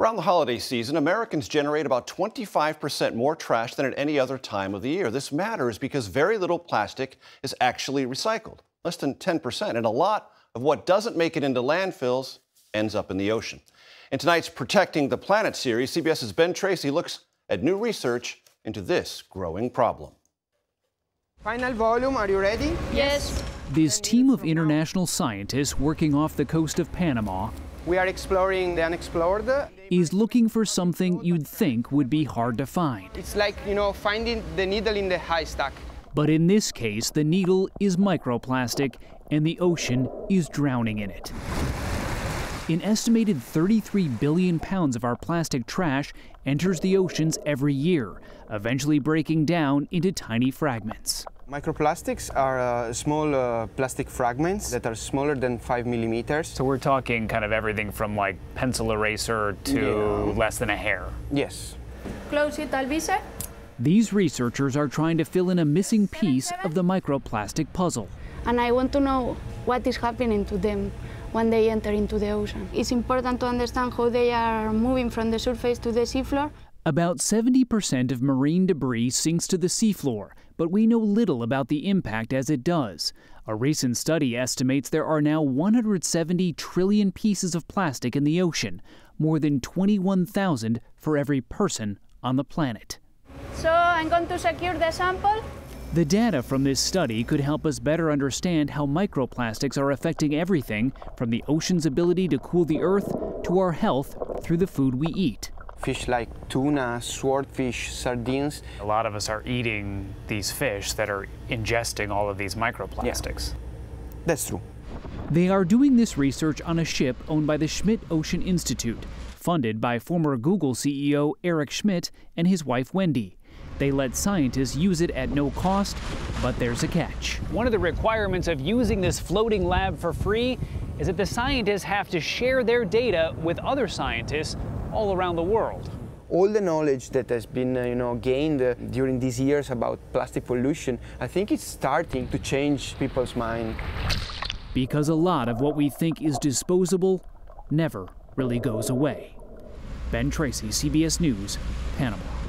Around the holiday season, Americans generate about 25% more trash than at any other time of the year. This matters because very little plastic is actually recycled, less than 10%, and a lot of what doesn't make it into landfills ends up in the ocean. In tonight's Protecting the Planet series, CBS's Ben Tracy looks at new research into this growing problem. Final volume, are you ready? Yes. This team of international scientists working off the coast of Panama we are exploring the unexplored. Is looking for something you'd think would be hard to find. It's like, you know, finding the needle in the haystack. But in this case, the needle is microplastic and the ocean is drowning in it. An estimated 33 billion pounds of our plastic trash enters the oceans every year, eventually breaking down into tiny fragments. Microplastics are uh, small uh, plastic fragments that are smaller than 5 millimeters. So we're talking kind of everything from like pencil eraser to yeah. less than a hair. Yes. Close it, Alvise. These researchers are trying to fill in a missing piece of the microplastic puzzle. And I want to know what is happening to them when they enter into the ocean. It's important to understand how they are moving from the surface to the seafloor. About 70% of marine debris sinks to the seafloor, but we know little about the impact as it does. A recent study estimates there are now 170 trillion pieces of plastic in the ocean, more than 21,000 for every person on the planet. So I'm going to secure the sample. The data from this study could help us better understand how microplastics are affecting everything from the ocean's ability to cool the earth to our health through the food we eat fish like tuna, swordfish, sardines. A lot of us are eating these fish that are ingesting all of these microplastics. Yeah. That's true. They are doing this research on a ship owned by the Schmidt Ocean Institute, funded by former Google CEO Eric Schmidt and his wife Wendy. They let scientists use it at no cost, but there's a catch. One of the requirements of using this floating lab for free is that the scientists have to share their data with other scientists all around the world. All the knowledge that has been uh, you know, gained uh, during these years about plastic pollution, I think it's starting to change people's mind. Because a lot of what we think is disposable never really goes away. Ben Tracy, CBS News, Panama.